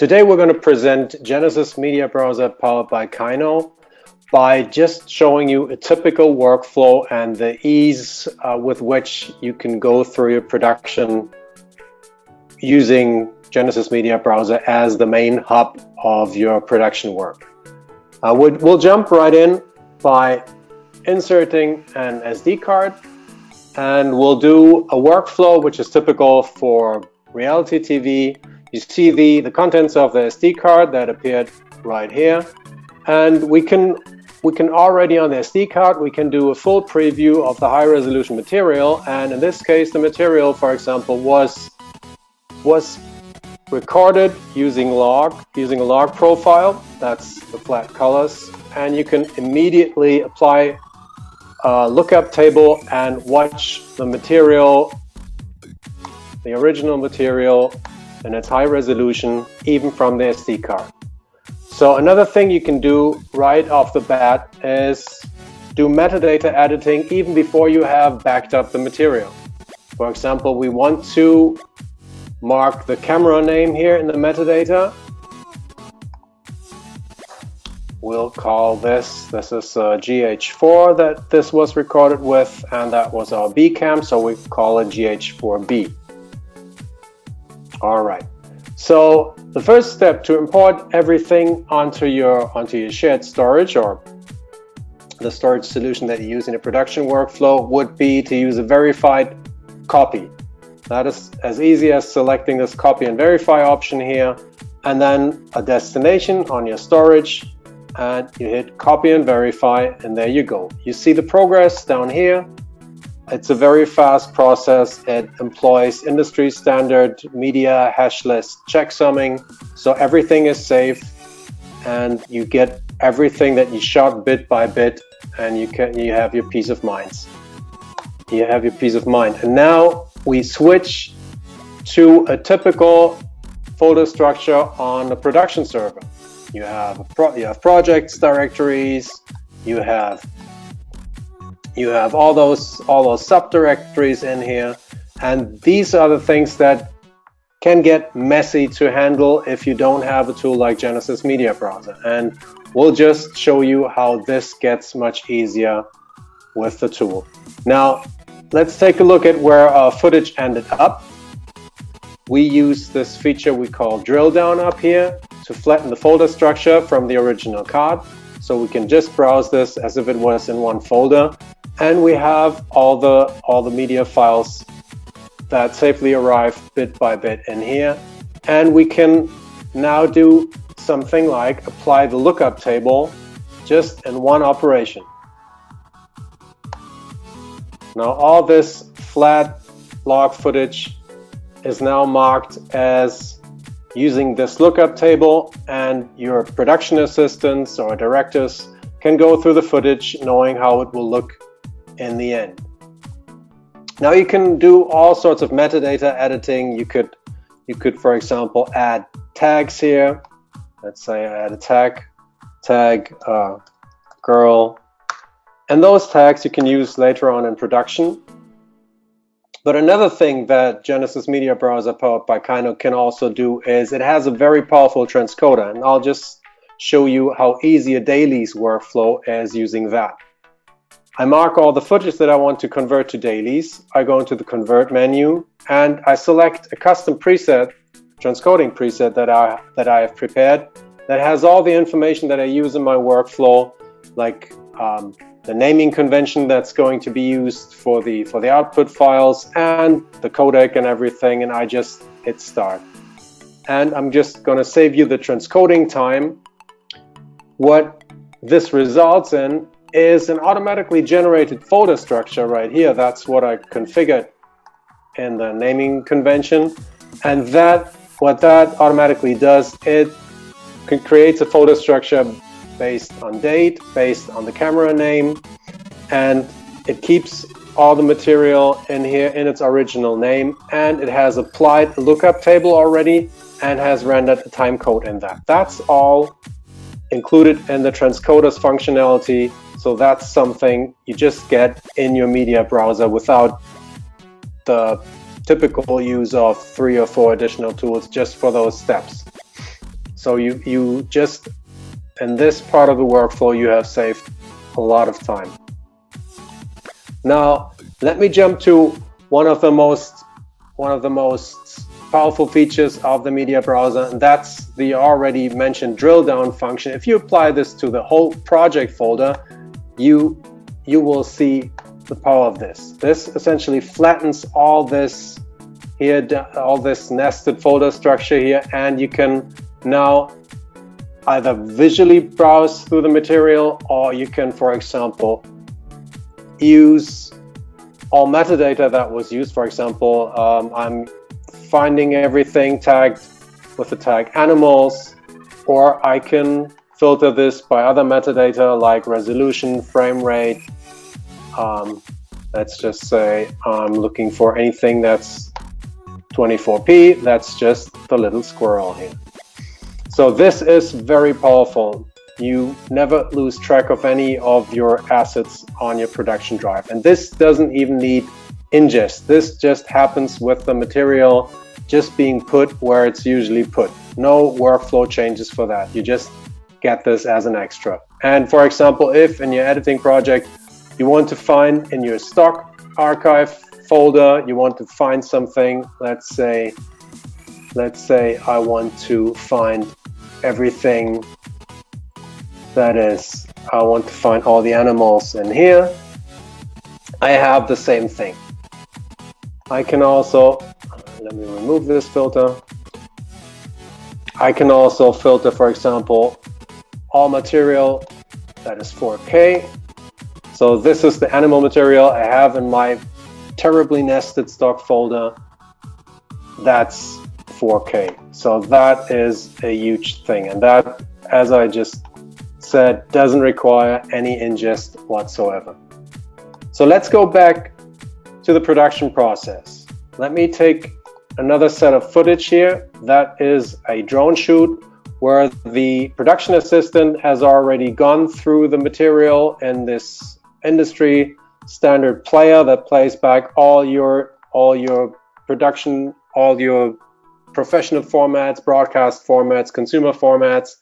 Today we're going to present Genesis Media Browser powered by Kyno by just showing you a typical workflow and the ease uh, with which you can go through your production using Genesis Media Browser as the main hub of your production work. Uh, we'll, we'll jump right in by inserting an SD card and we'll do a workflow which is typical for reality TV. You see the, the contents of the SD card that appeared right here and we can we can already on the SD card, we can do a full preview of the high resolution material. And in this case, the material, for example, was, was recorded using log, using a log profile. That's the flat colors. And you can immediately apply a lookup table and watch the material, the original material in its high resolution, even from the SD card. So another thing you can do right off the bat is do metadata editing even before you have backed up the material. For example, we want to mark the camera name here in the metadata. We'll call this, this is uh, a GH4 that this was recorded with, and that was our B cam, so we call it GH4B. All right. So the first step to import everything onto your onto your shared storage or the storage solution that you use in a production workflow would be to use a verified copy. That is as easy as selecting this copy and verify option here and then a destination on your storage and you hit copy and verify and there you go. You see the progress down here it's a very fast process. It employs industry standard media hash list checksumming. So everything is safe and you get everything that you shot bit by bit and you can you have your peace of mind. You have your peace of mind. And now we switch to a typical folder structure on the production server. You have you have projects directories, you have you have all those all those subdirectories in here and these are the things that can get messy to handle if you don't have a tool like Genesis Media Browser and we'll just show you how this gets much easier with the tool. Now let's take a look at where our footage ended up. We use this feature we call drill down up here to flatten the folder structure from the original card so we can just browse this as if it was in one folder and we have all the all the media files that safely arrive bit by bit in here. And we can now do something like apply the lookup table just in one operation. Now all this flat log footage is now marked as using this lookup table and your production assistants or directors can go through the footage knowing how it will look in the end. Now you can do all sorts of metadata editing. You could, you could, for example, add tags here. Let's say I add a tag, tag uh, girl, and those tags you can use later on in production. But another thing that Genesis Media Browser powered by Kyno can also do is it has a very powerful transcoder, and I'll just show you how easy a dailies workflow is using that. I mark all the footage that I want to convert to dailies. I go into the convert menu and I select a custom preset, transcoding preset that I, that I have prepared that has all the information that I use in my workflow, like um, the naming convention that's going to be used for the for the output files and the codec and everything and I just hit start. And I'm just going to save you the transcoding time. What this results in is an automatically generated folder structure right here. That's what I configured in the naming convention. And that what that automatically does, it creates a folder structure based on date, based on the camera name, and it keeps all the material in here in its original name, and it has applied a lookup table already and has rendered a time code in that. That's all included in the transcoders functionality so that's something you just get in your media browser without the typical use of three or four additional tools just for those steps. So you, you just, in this part of the workflow, you have saved a lot of time. Now, let me jump to one of the most, one of the most powerful features of the media browser, and that's the already mentioned drill down function. If you apply this to the whole project folder, you, you will see the power of this. This essentially flattens all this here, all this nested folder structure here, and you can now either visually browse through the material or you can, for example, use all metadata that was used. For example, um, I'm finding everything tagged with the tag animals, or I can filter this by other metadata like resolution, frame rate. Um, let's just say I'm looking for anything that's 24p, that's just the little squirrel here. So this is very powerful. You never lose track of any of your assets on your production drive. And this doesn't even need ingest. This just happens with the material just being put where it's usually put. No workflow changes for that. You just get this as an extra. And for example, if in your editing project, you want to find in your stock archive folder, you want to find something, let's say, let's say I want to find everything that is, I want to find all the animals in here. I have the same thing. I can also, let me remove this filter. I can also filter, for example, all material that is 4K. So this is the animal material I have in my terribly nested stock folder. That's 4K. So that is a huge thing. And that, as I just said, doesn't require any ingest whatsoever. So let's go back to the production process. Let me take another set of footage here. That is a drone shoot where the production assistant has already gone through the material in this industry standard player that plays back all your all your production, all your professional formats, broadcast formats, consumer formats,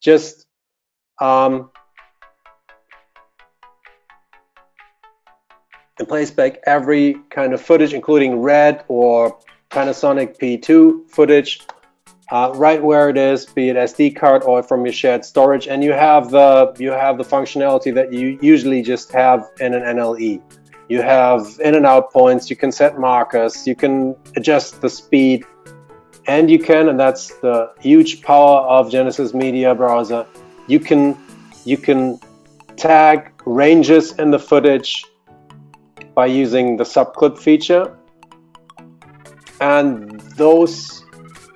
just um, and plays back every kind of footage, including RED or Panasonic P2 footage, uh, right where it is, be it SD card or from your shared storage, and you have the you have the functionality that you usually just have in an NLE. You have in and out points. You can set markers. You can adjust the speed, and you can, and that's the huge power of Genesis Media Browser. You can you can tag ranges in the footage by using the subclip feature. And those,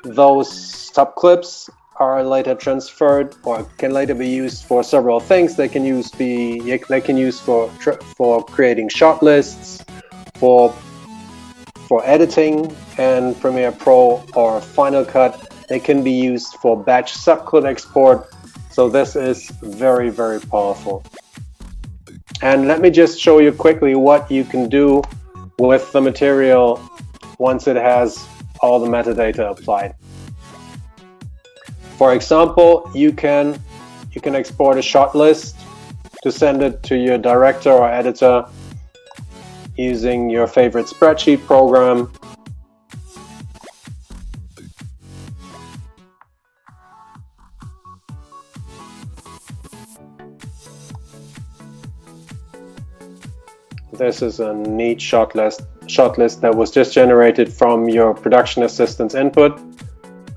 those subclips are later transferred or can later be used for several things. They can use be they can use for for creating shot lists, for for editing and Premiere Pro or Final Cut. They can be used for batch subclip export. So this is very very powerful. And let me just show you quickly what you can do with the material once it has all the metadata applied. For example, you can you can export a shot list to send it to your director or editor using your favorite spreadsheet program This is a neat shot list, shot list that was just generated from your production assistant's input.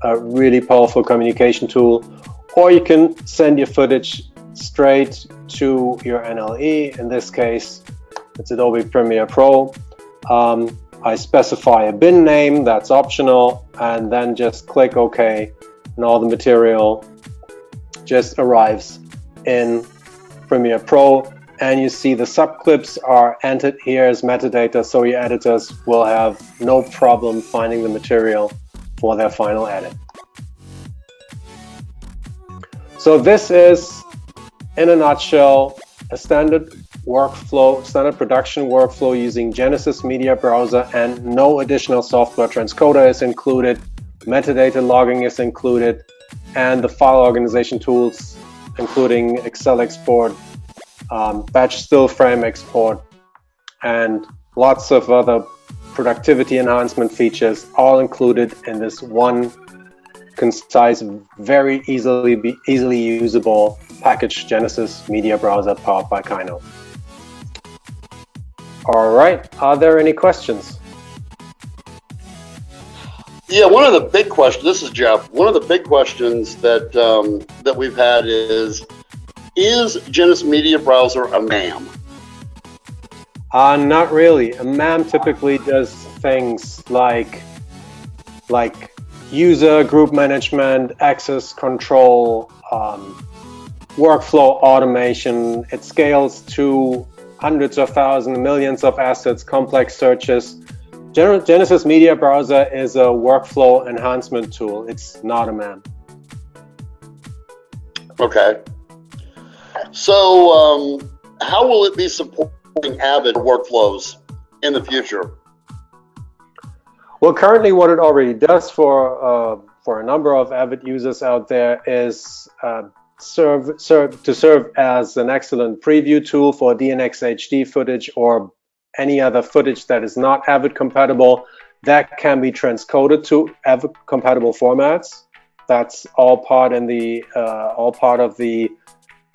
A really powerful communication tool. Or you can send your footage straight to your NLE. In this case, it's Adobe Premiere Pro. Um, I specify a bin name, that's optional, and then just click OK, and all the material just arrives in Premiere Pro and you see the subclips are entered here as metadata so your editors will have no problem finding the material for their final edit. So this is, in a nutshell, a standard workflow, standard production workflow using Genesis Media Browser and no additional software transcoder is included, metadata logging is included, and the file organization tools, including Excel export, um, batch still frame export, and lots of other productivity enhancement features, all included in this one concise, very easily be, easily usable package Genesis Media Browser powered by Kyno. All right, are there any questions? Yeah, one of the big questions. This is Jeff. One of the big questions that um, that we've had is: Is Genesis Media Browser a MAM? Uh, not really. A MAM typically does things like like user group management, access control, um, workflow automation. It scales to hundreds of thousands, millions of assets, complex searches. Genesis Media Browser is a workflow enhancement tool. It's not a MAM. Okay. So, um, how will it be supporting Avid workflows in the future? Well, currently, what it already does for uh, for a number of Avid users out there is uh, serve, serve to serve as an excellent preview tool for DNxHD footage or any other footage that is not Avid compatible. That can be transcoded to Avid compatible formats. That's all part in the uh, all part of the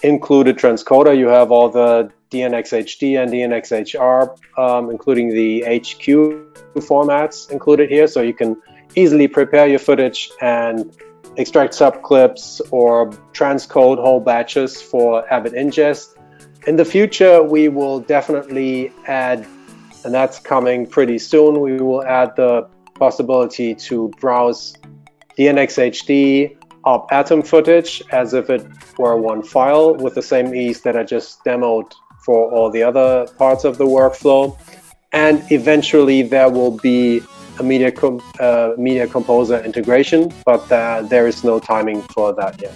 included transcoder. You have all the DNxHD and DNxHR, um, including the HQ formats included here. So you can easily prepare your footage and extract subclips or transcode whole batches for Avid ingest. In the future, we will definitely add, and that's coming pretty soon, we will add the possibility to browse DNxHD OP-Atom footage as if it were one file with the same ease that I just demoed for all the other parts of the workflow. And eventually there will be a media, com uh, media composer integration, but uh, there is no timing for that yet.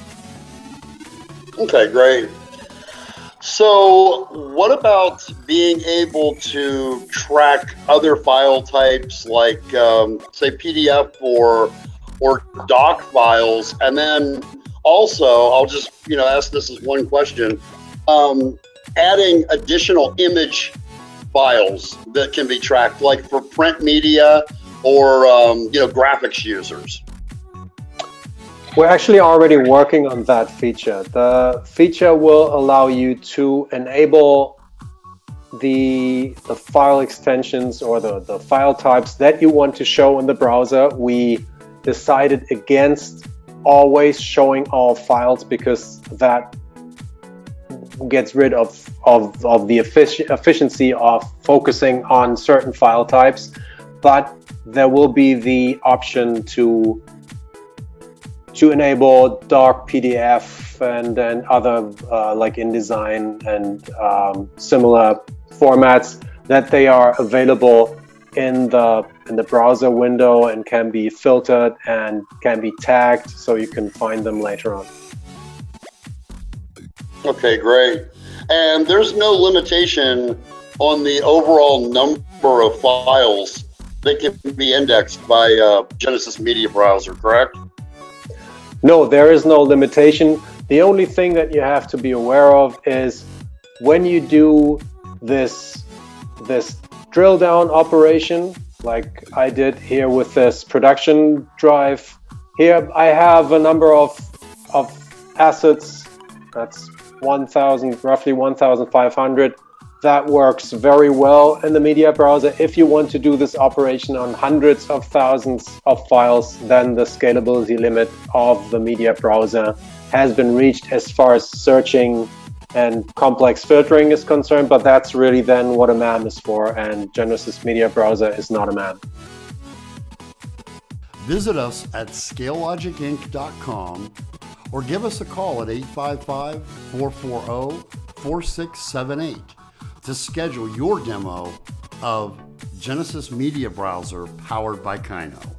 Okay, great. So, what about being able to track other file types like, um, say, PDF or or doc files, and then also, I'll just you know ask this as one question: um, adding additional image files that can be tracked, like for print media or um, you know graphics users? We're actually already working on that feature. The feature will allow you to enable the, the file extensions or the, the file types that you want to show in the browser. We decided against always showing all files because that gets rid of, of, of the effic efficiency of focusing on certain file types. But there will be the option to to enable doc PDF and then other uh, like InDesign and um, similar formats that they are available in the in the browser window and can be filtered and can be tagged so you can find them later on. Okay, great. And there's no limitation on the overall number of files that can be indexed by uh, Genesis Media Browser, correct? No, there is no limitation. The only thing that you have to be aware of is when you do this this drill down operation, like I did here with this production drive. Here I have a number of of assets. That's 1,000, roughly 1,500 that works very well in the media browser. If you want to do this operation on hundreds of thousands of files, then the scalability limit of the media browser has been reached as far as searching and complex filtering is concerned, but that's really then what a MAM is for, and Genesis Media Browser is not a MAM. Visit us at scalelogicinc.com or give us a call at 855 440 4678 to schedule your demo of Genesis Media Browser powered by Kyno.